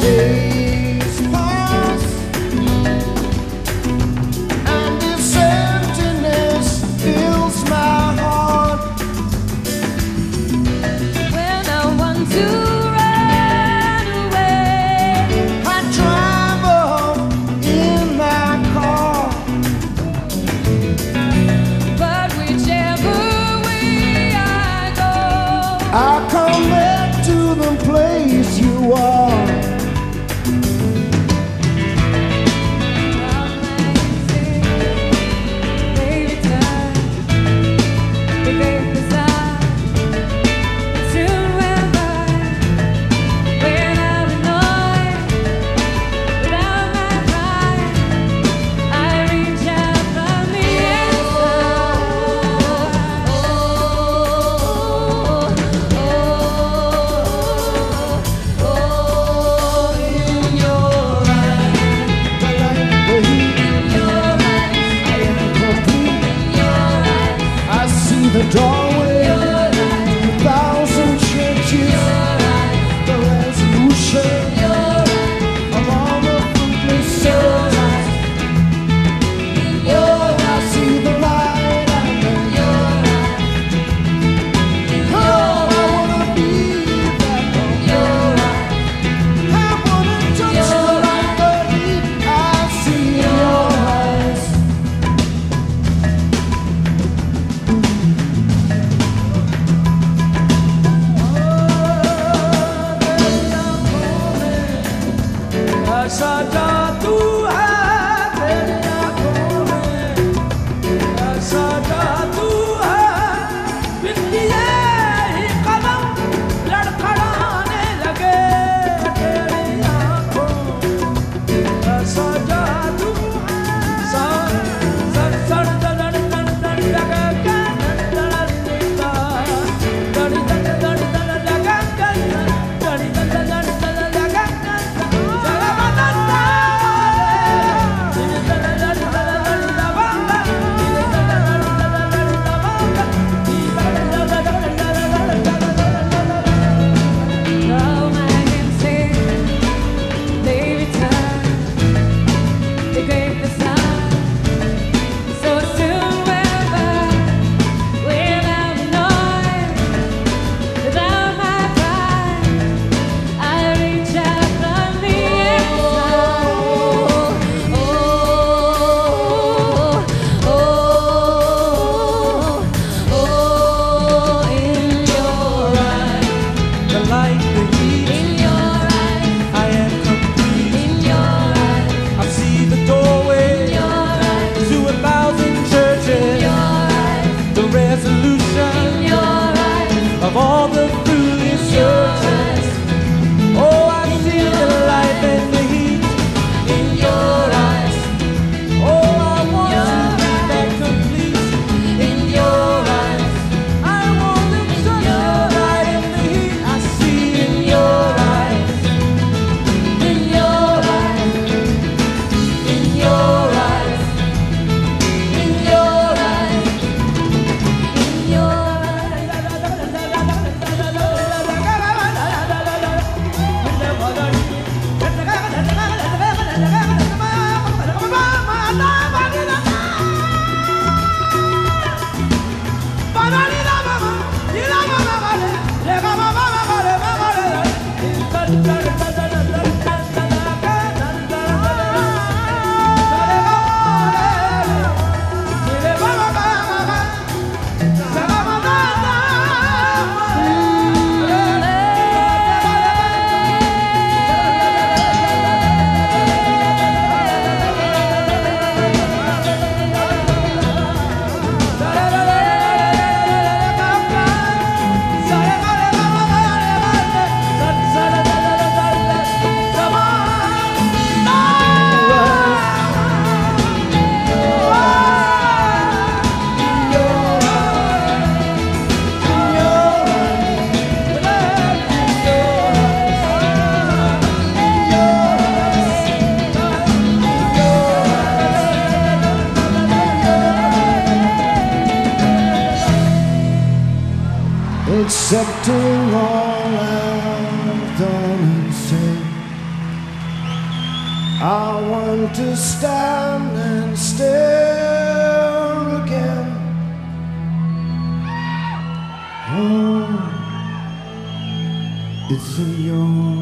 day accepting all I've done and said. I want to stand and stare again. Oh, it's in your.